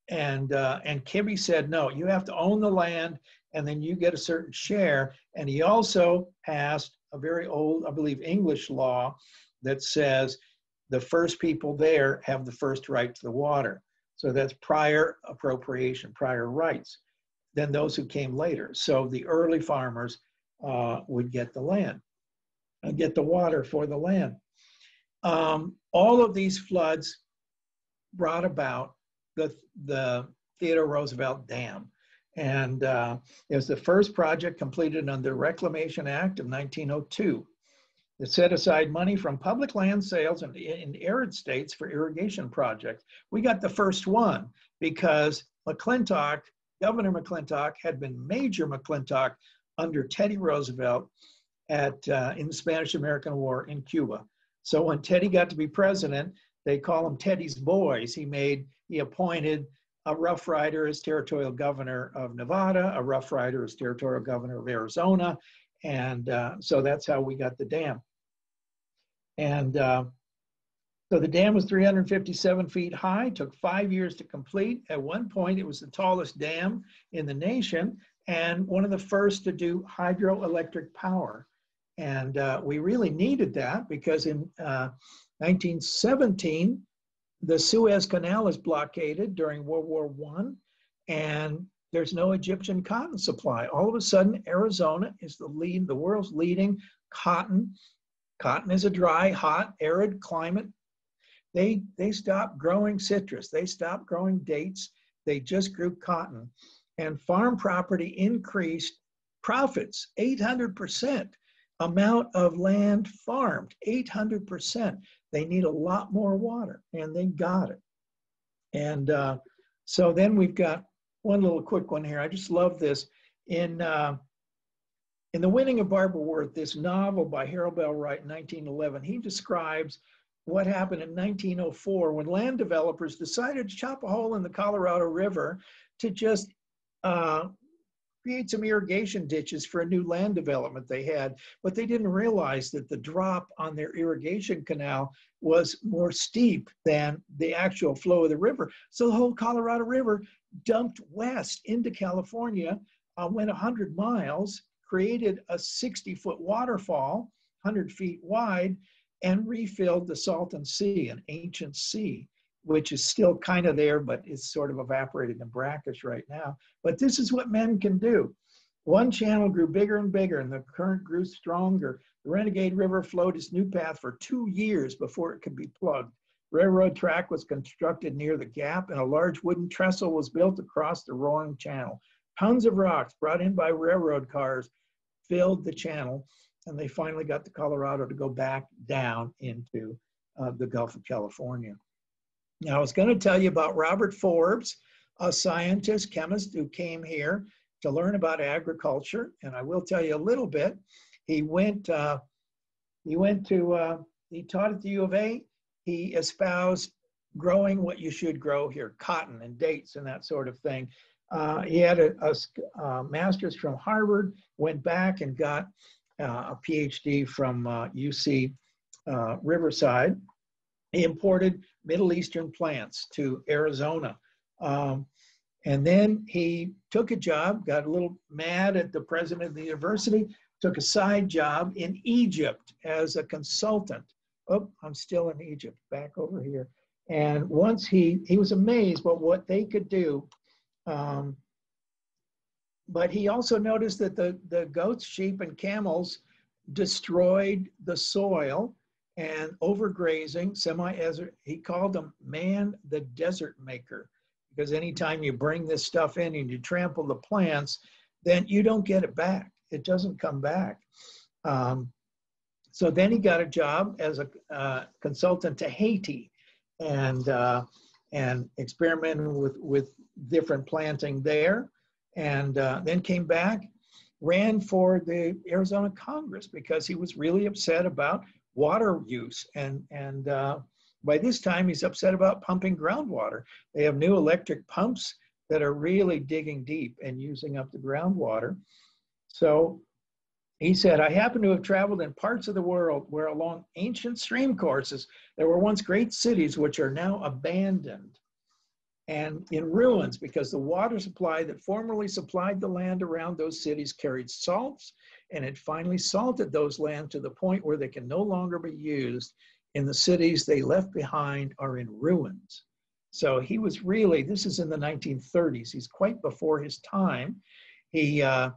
and uh, and Kibbey said, no, you have to own the land, and then you get a certain share. And he also passed a very old, I believe, English law that says the first people there have the first right to the water. So that's prior appropriation, prior rights than those who came later. So the early farmers uh, would get the land and get the water for the land. Um, all of these floods brought about the, the Theodore Roosevelt Dam. And uh, it was the first project completed under Reclamation Act of 1902 It set aside money from public land sales in, in arid states for irrigation projects. We got the first one because McClintock, Governor McClintock, had been Major McClintock under Teddy Roosevelt at uh, in the Spanish American War in Cuba. So when Teddy got to be president, they call him Teddy's boys. He made he appointed a Rough Rider as territorial governor of Nevada, a Rough Rider as territorial governor of Arizona, and uh, so that's how we got the dam. And uh, so the dam was 357 feet high, took five years to complete. At one point, it was the tallest dam in the nation and one of the first to do hydroelectric power. And uh, we really needed that because in uh, 1917, the Suez Canal is blockaded during World War One, and there's no Egyptian cotton supply. All of a sudden, Arizona is the lead, the world's leading cotton. Cotton is a dry, hot, arid climate. They they stopped growing citrus. They stopped growing dates. They just grew cotton, and farm property increased profits 800% amount of land farmed, 800%. They need a lot more water, and they got it. And uh, so then we've got one little quick one here. I just love this. In, uh, in The Winning of Barbara Worth, this novel by Harold Bell Wright in 1911, he describes what happened in 1904 when land developers decided to chop a hole in the Colorado River to just uh, create some irrigation ditches for a new land development they had, but they didn't realize that the drop on their irrigation canal was more steep than the actual flow of the river. So the whole Colorado River dumped west into California, uh, went 100 miles, created a 60 foot waterfall, 100 feet wide, and refilled the Salton Sea, an ancient sea which is still kind of there, but it's sort of evaporated in brackish right now. But this is what men can do. One channel grew bigger and bigger, and the current grew stronger. The Renegade River flowed its new path for two years before it could be plugged. Railroad track was constructed near the gap, and a large wooden trestle was built across the roaring channel. Tons of rocks brought in by railroad cars filled the channel, and they finally got the Colorado to go back down into uh, the Gulf of California. Now, I was going to tell you about Robert Forbes, a scientist, chemist who came here to learn about agriculture. And I will tell you a little bit. He went, uh, he went to, uh, he taught at the U of A. He espoused growing what you should grow here, cotton and dates and that sort of thing. Uh, he had a, a, a, master's from Harvard, went back and got uh, a PhD from UC uh, uh, Riverside. He imported Middle Eastern plants to Arizona. Um, and then he took a job, got a little mad at the president of the university, took a side job in Egypt as a consultant. Oh, I'm still in Egypt, back over here. And once he, he was amazed at what they could do. Um, but he also noticed that the, the goats, sheep, and camels destroyed the soil and overgrazing, semi-desert. He called them man the desert maker because anytime you bring this stuff in and you trample the plants, then you don't get it back. It doesn't come back. Um, so then he got a job as a uh, consultant to Haiti and uh, and experimented with with different planting there, and uh, then came back, ran for the Arizona Congress because he was really upset about water use and and uh, by this time he's upset about pumping groundwater. They have new electric pumps that are really digging deep and using up the groundwater. So he said, I happen to have traveled in parts of the world where along ancient stream courses there were once great cities which are now abandoned and in ruins because the water supply that formerly supplied the land around those cities carried salts and it finally salted those lands to the point where they can no longer be used in the cities they left behind are in ruins. So he was really, this is in the 1930s, he's quite before his time. He, uh,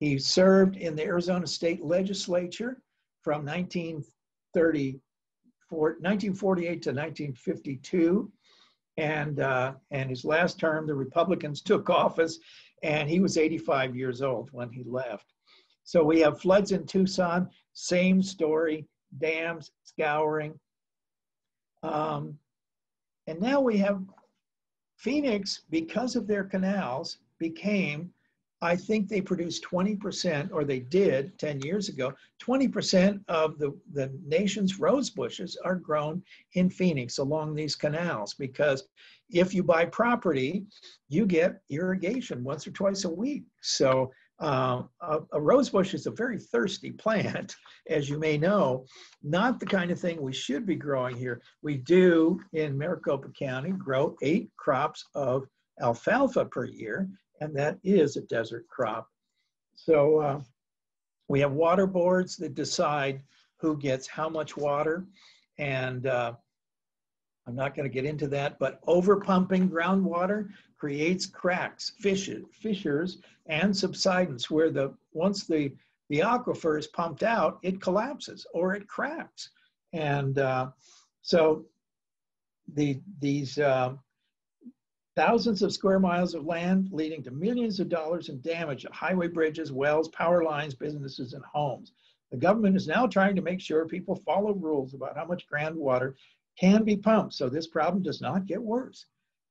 he served in the Arizona State Legislature from 1930, 1948 to 1952. And, uh, and his last term, the Republicans took office, and he was 85 years old when he left. So we have floods in Tucson, same story, dams, scouring. Um, and now we have Phoenix, because of their canals, became I think they produced 20%, or they did 10 years ago, 20% of the, the nation's rose bushes are grown in Phoenix along these canals because if you buy property, you get irrigation once or twice a week. So uh, a, a rose bush is a very thirsty plant, as you may know, not the kind of thing we should be growing here. We do in Maricopa County grow eight crops of alfalfa per year, and that is a desert crop. So uh, we have water boards that decide who gets how much water. And uh, I'm not going to get into that, but overpumping groundwater creates cracks, fissures, fissures, and subsidence where the once the the aquifer is pumped out, it collapses or it cracks. And uh, so the these uh, thousands of square miles of land leading to millions of dollars in damage at highway bridges, wells, power lines, businesses, and homes. The government is now trying to make sure people follow rules about how much groundwater can be pumped so this problem does not get worse.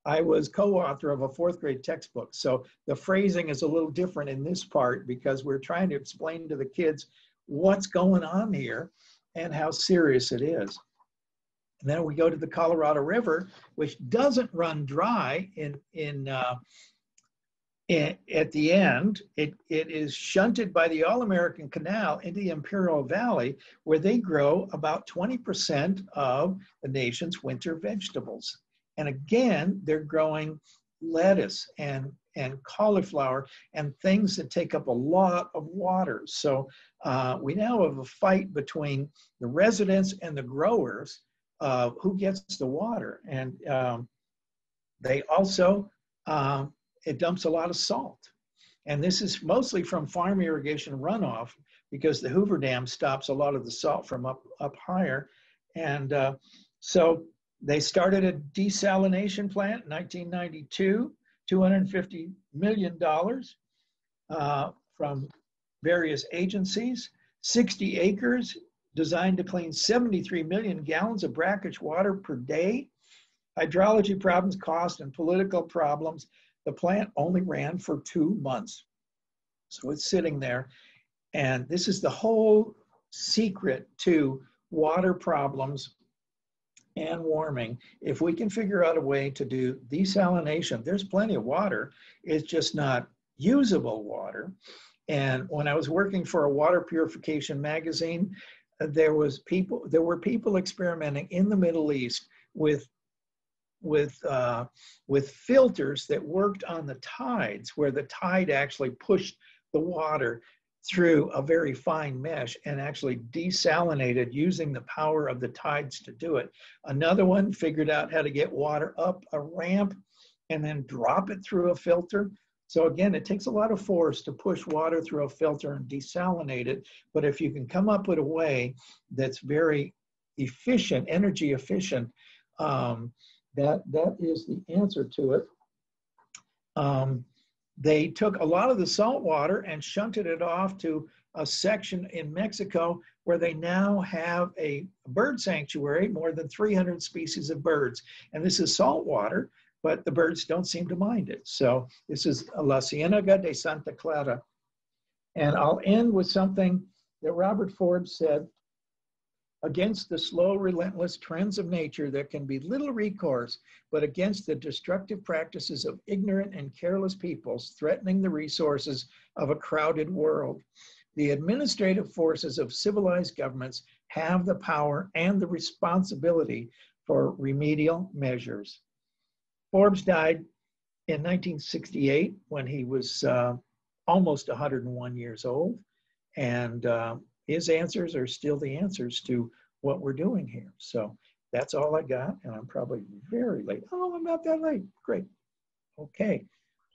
I was co-author of a fourth grade textbook, so the phrasing is a little different in this part because we're trying to explain to the kids what's going on here and how serious it is. And then we go to the Colorado River, which doesn't run dry in, in, uh, at the end. It, it is shunted by the All-American Canal into the Imperial Valley, where they grow about 20% of the nation's winter vegetables. And again, they're growing lettuce and and cauliflower and things that take up a lot of water. So uh, we now have a fight between the residents and the growers uh, who gets the water. And um, they also, um, it dumps a lot of salt. And this is mostly from farm irrigation runoff because the Hoover Dam stops a lot of the salt from up, up higher. And uh, so they started a desalination plant in 1992, $250 million uh, from various agencies, 60 acres designed to clean 73 million gallons of brackish water per day. Hydrology problems, cost, and political problems. The plant only ran for two months. So it's sitting there. And this is the whole secret to water problems and warming. If we can figure out a way to do desalination, there's plenty of water. It's just not usable water. And when I was working for a water purification magazine, uh, there was people there were people experimenting in the Middle East with with uh, with filters that worked on the tides, where the tide actually pushed the water through a very fine mesh and actually desalinated using the power of the tides to do it. Another one figured out how to get water up a ramp and then drop it through a filter. So again, it takes a lot of force to push water through a filter and desalinate it. But if you can come up with a way that's very efficient, energy efficient, um, that, that is the answer to it. Um, they took a lot of the salt water and shunted it off to a section in Mexico where they now have a bird sanctuary, more than 300 species of birds. And this is salt water, but the birds don't seem to mind it. So this is La Cienega de Santa Clara. And I'll end with something that Robert Forbes said against the slow, relentless trends of nature, there can be little recourse, but against the destructive practices of ignorant and careless peoples threatening the resources of a crowded world. The administrative forces of civilized governments have the power and the responsibility for remedial measures. Forbes died in 1968 when he was uh, almost 101 years old. And uh, his answers are still the answers to what we're doing here. So that's all I got, and I'm probably very late. Oh, I'm not that late. Great. Okay.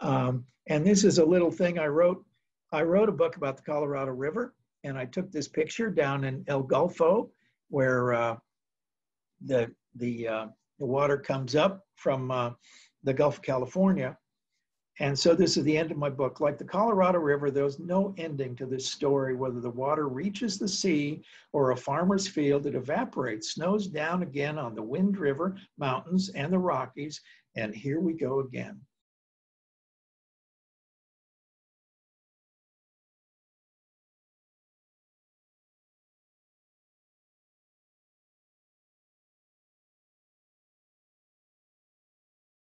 Um, and this is a little thing I wrote. I wrote a book about the Colorado River, and I took this picture down in El Golfo, where uh, the the uh, the water comes up from uh, the Gulf of California, and so this is the end of my book. Like the Colorado River, there's no ending to this story. Whether the water reaches the sea or a farmer's field, it evaporates, snows down again on the Wind River Mountains and the Rockies. And here we go again.